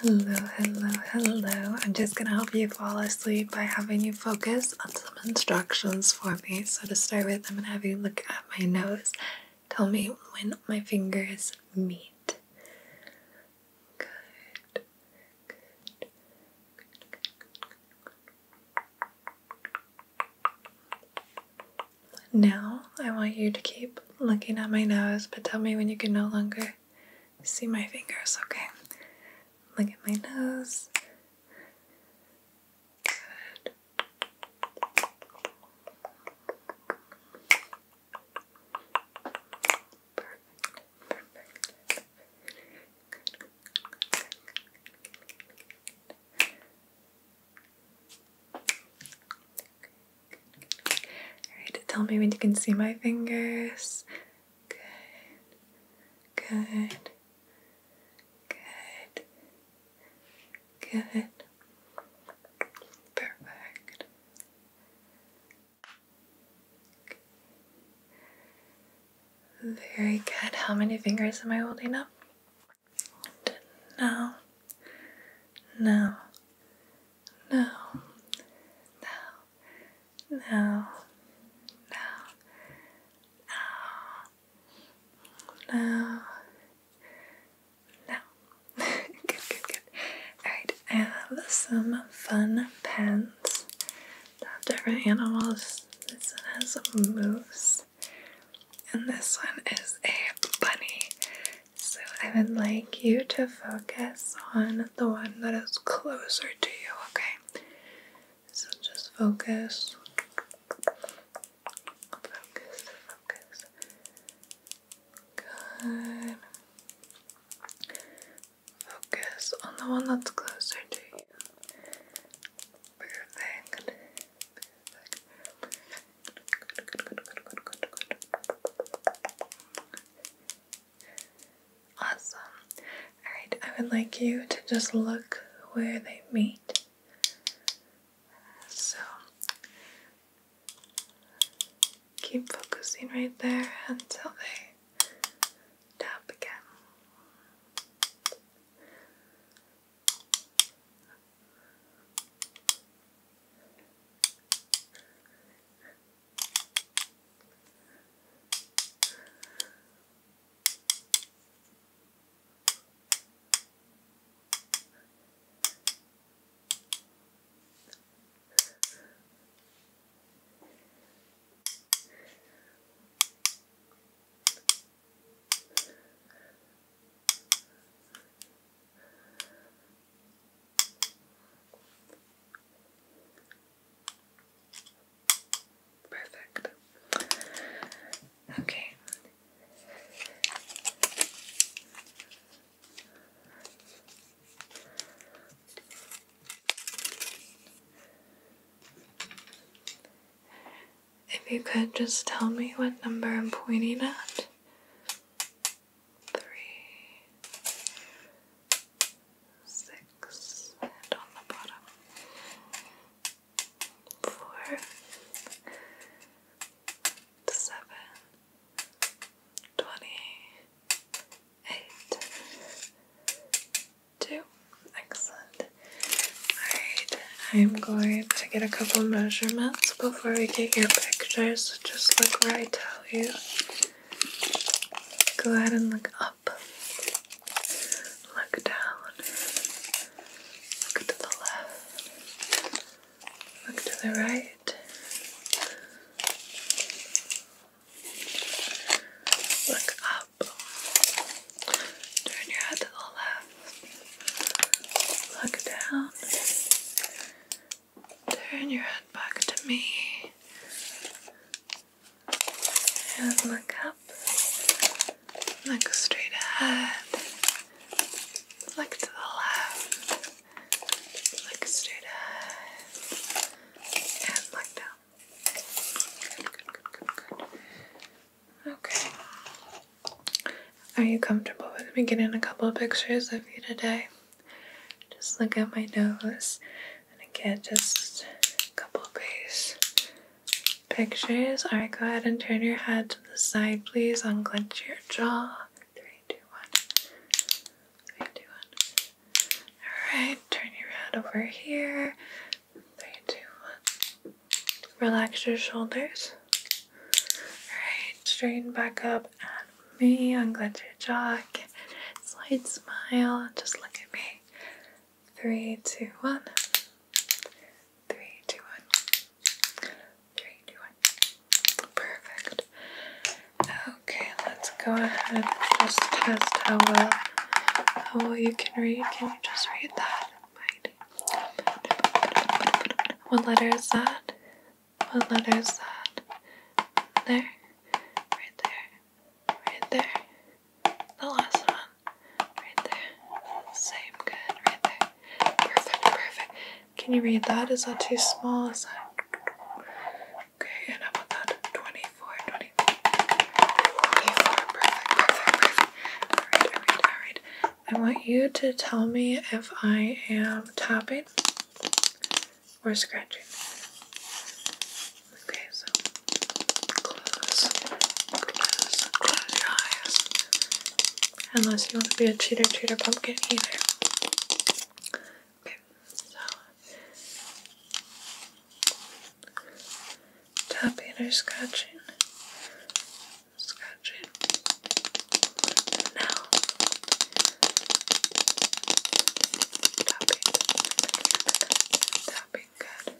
Hello, hello, hello. I'm just gonna help you fall asleep by having you focus on some instructions for me. So, to start with, I'm gonna have you look at my nose. Tell me when my fingers meet. Good. Good. Now, I want you to keep looking at my nose, but tell me when you can no longer see my fingers, okay? Look at my nose. Good. Perfect. Perfect. Alright, tell me when you can see my fingers. Good. Good. Good. Good. Perfect. Very good. How many fingers am I holding up? No. No. No. No. No. No. No. Fun pens that have different animals. This one has a moose, and this one is a bunny. So I would like you to focus on the one that is closer to you, okay? So just focus. Focus, focus. Good. Focus on the one that's closer to you. Perfect. Perfect. Good, good, good, good, good, good, good. Awesome. Alright, I would like you to just look where they meet. So keep focusing right there until they You could just tell me what number I'm pointing at. Three, six, and on the bottom. Four, seven, twenty-eight, two. Excellent. Alright, I'm going to get a couple measurements before we get your Just look where I tell you. Go ahead and look up. Look down. Look to the left. Look to the right. Look up. Turn your head to the left. Look down. Turn your head back to me. And look up. Look straight ahead. Look to the left. Look straight ahead. And look down. Good, good, good, good. Okay. Are you comfortable with me getting a couple of pictures of you today? Just look at my nose and again, just a couple of base pictures. Alright, go ahead and turn your head to the side, please. Unclench your jaw. Three, two, one. Three, two, one. All right, turn your head over here. Three, two, one. Relax your shoulders. Alright, straighten back up at me. Unclench your jaw. Give it a slight smile. Just look at me. Three, two, one. Three, two, one. Three, two, one. Perfect. Okay, let's go ahead and just test how well how well you can read. Can you just read that? What letter is that? What letter is that? There. Right there. Right there. The last one. Right there. Same. Good. Right there. Perfect. Perfect. Can you read that? Is that too small? Is that Okay, and how about that? 24, 24. 24. Perfect, perfect, perfect. Alright, alright, alright. I want you to tell me if I am tapping or scratching. Okay, so. Unless you want to be a cheater, cheater pumpkin either. Okay, so tapping or scratching. Now, tapping, tapping, good.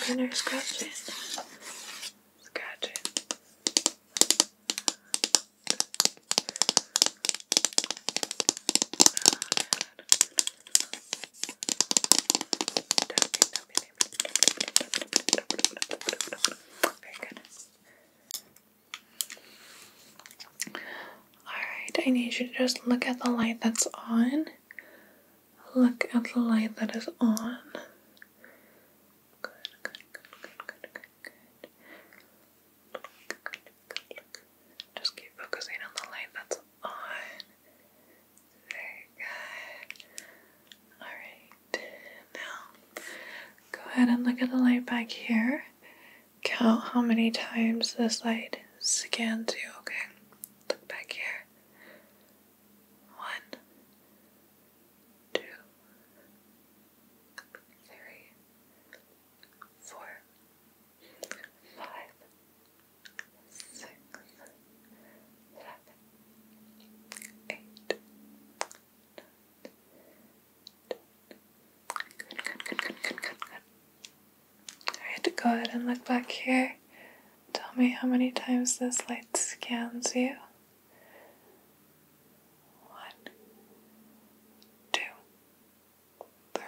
Tapping or scratching, scratching. Very good. Alright, I need you to just look at the light that's on. Look at the light that is on. Good, good, good, good, good, good, good. Just keep focusing on the light that's on. Very good. Alright, now go ahead and look at the light back here. Count how many times this light scans you, okay? Look back here. One, two, three, four, five, six, seven, eight, Good, good, good, good, good, good, good. Alright, go ahead and look back here. Me how many times this light scans you. One, two, three,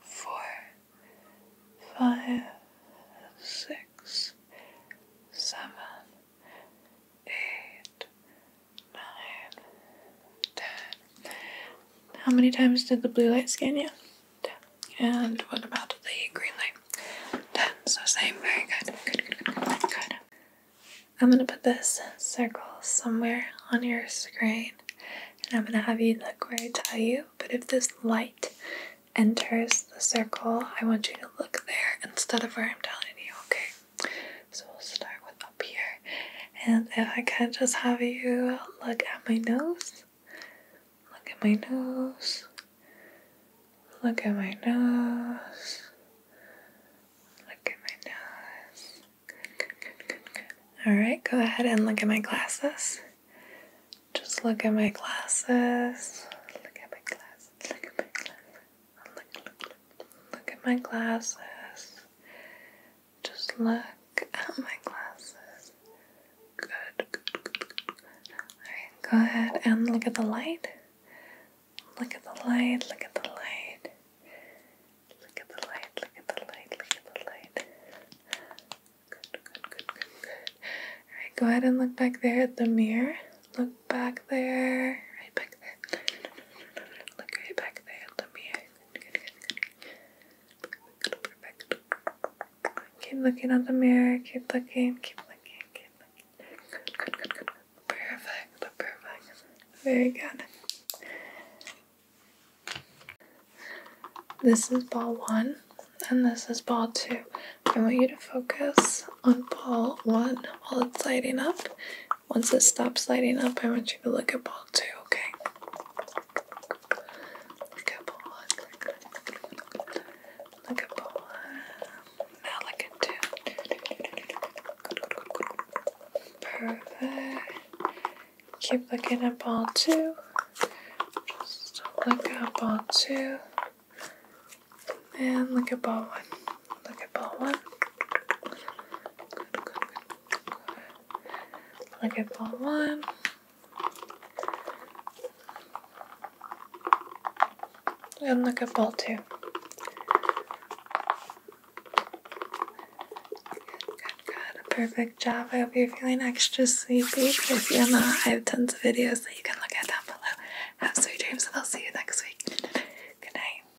four, five, six, seven, eight, nine, ten. How many times did the blue light scan you? And what about the green light? Ten. So same. Very good. Good, good, good, good, good. I'm gonna put this circle somewhere on your screen, and I'm gonna have you look where I tell you. But if this light enters the circle, I want you to look there instead of where I'm telling you. Okay. So we'll start with up here, and if I could just have you look at my nose. Look at my nose. Look at my nose. Look at my nose. Good, good, good, good, good. Alright, go ahead and look at my glasses. Just look at my glasses. Look at my glasses. Look at my glasses. Look, look, look. Look at my glasses. Just look at my glasses. Good, good, good. Alright, go ahead and look at the light. Look at the light, look at the light. Look at the light, look at the light, look at the light. Good, good, good, good, good. Alright, go ahead and look back there at the mirror. Look back there. Right back there. Look right back there at the mirror. Keep looking at the mirror. Keep looking. Keep looking. Keep looking. Good, good, good, good. Perfect. Perfect. Very good. This is ball one, and this is ball two. I want you to focus on ball one while it's lighting up. Once it stops lighting up, I want you to look at ball two, okay? Look at ball one. Look at ball one. Now look at two. Perfect. Keep looking at ball two. Just look at ball two. And look at ball one. Look at ball one. Good, good, good, good. Look at ball one. And look at ball two. Perfect job. I hope you're feeling extra sleepy. If you're not, I have tons of videos that you can